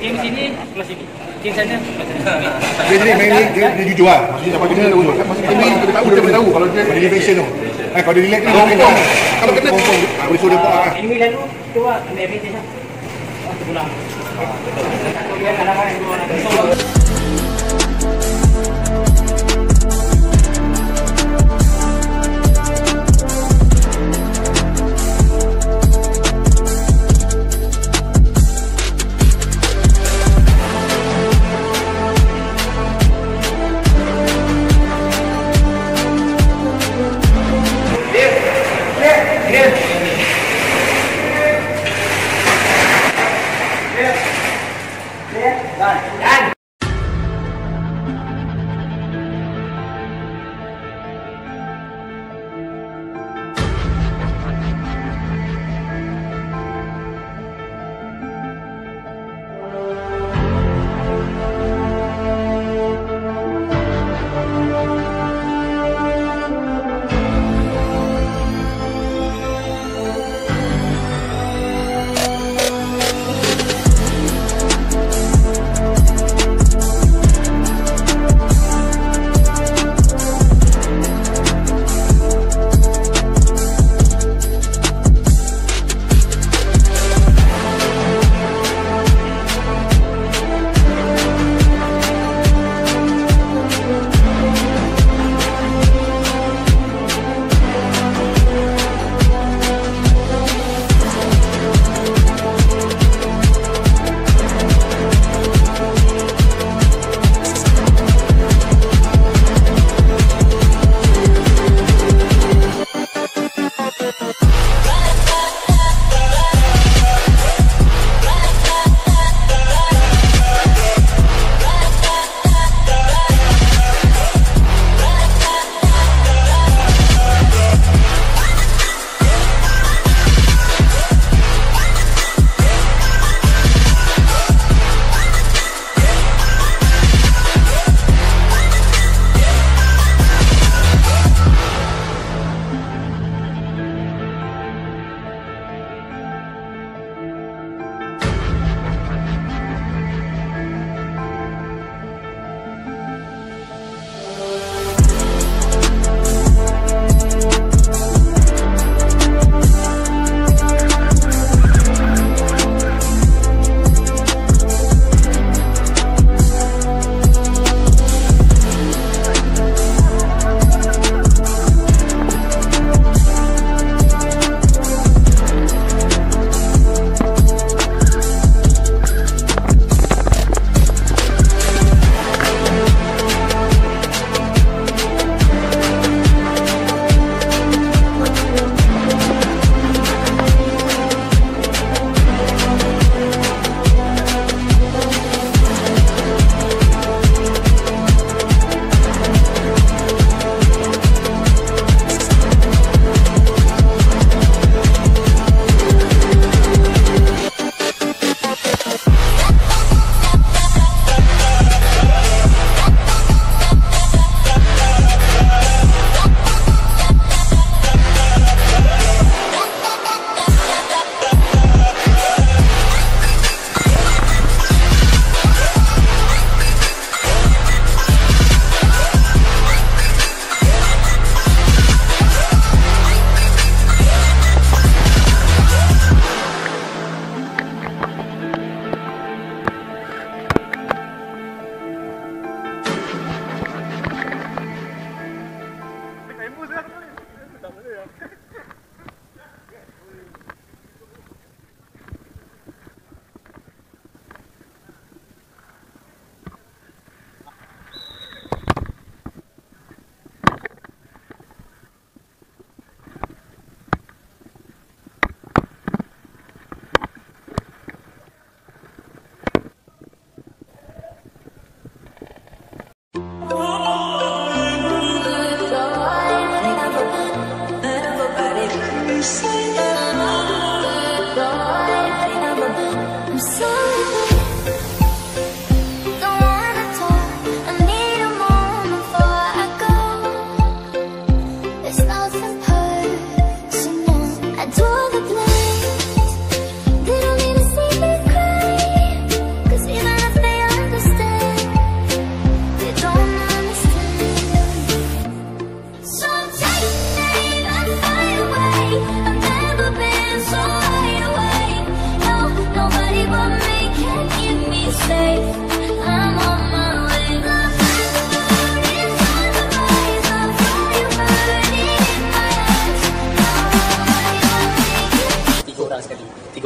Tim sini, masih ni. Tim sana, masih ni. Game sini, main ni, dia jual. Maksudnya, siapa kena, dia jual. Kan maksudnya, main kita tahu, kita boleh tahu kalau dia ada tu. Eh, kalau dia relax ni, kalau kena, kalau boleh suruh dia buat. Ini lalu, tu lah, ambil lah. Oh, tu pula. Oh, tu pula. Yeah.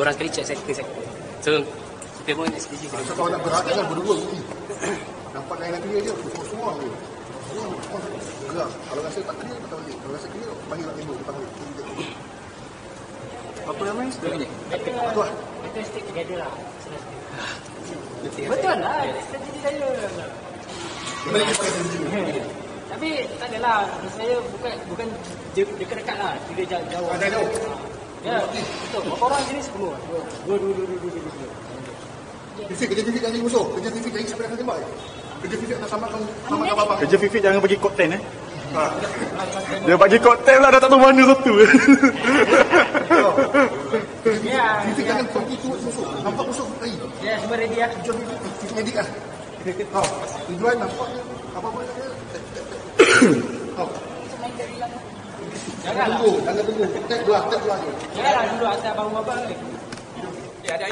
Orang sekali check sektor-sektor. So, kita pun SPG kita Macam kalau nak berat kan berdua ni. Nampak lain lagi dia semua-semua. Semua semua gerak. Kalau rasa tak clear patah balik. Kalau rasa clear balik nak tembok patah balik. Apa namanya? Dua minit. Tu lah. Kita stick together lah. Betul lah, strategi saya. Mana dia pakai sendiri? Tapi tak adalah, saya bukan bukan de- dekat-dekat lah, tidak jauh. jauh. Ada jauh. Ya, betul. Berapa orang jenis sepuluh? Dua, dua, dua, dua, dua, dua. Fifik, kerja Fifik jangan jadi musuh. Kerja Fifik jangan sampai nak tembak. Kerja Fifik nak samakan samakan abang. Kerja Fifi jangan bagi kokten eh. Dia bagi kokten lah dah tak tahu mana satu. Ya, Fifik jangan pergi tu musuh. Nampak musuh lagi. ya, semua ready lah. Tujuan Fifik, Fifik edik lah. Ha, tujuan nampak apa-apa dia. Janganlah. tunggu, jangan tunggu. Tek dua, tek dua je. Janganlah dulu atas abang-abang ni. Ya, ada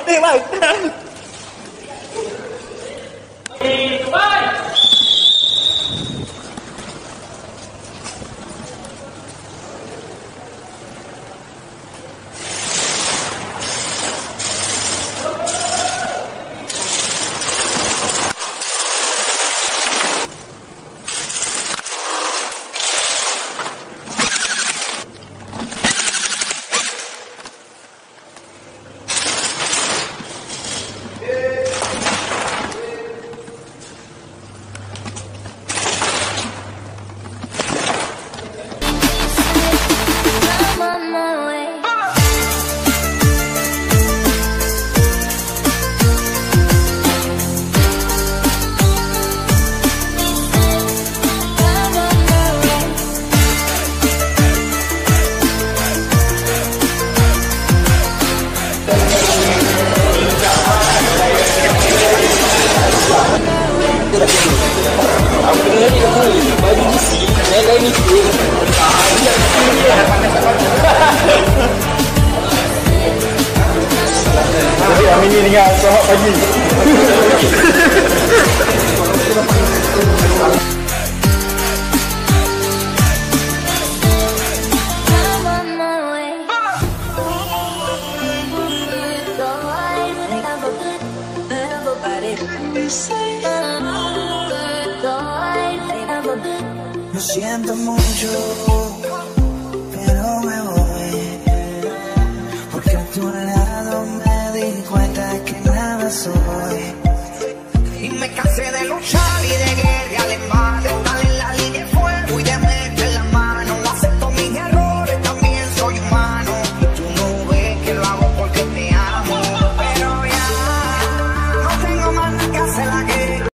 Apa? Pandai lah. I'm mucho, pero me voy. Porque a tu lado me di cuenta que nada soy. Y me cansé de luchar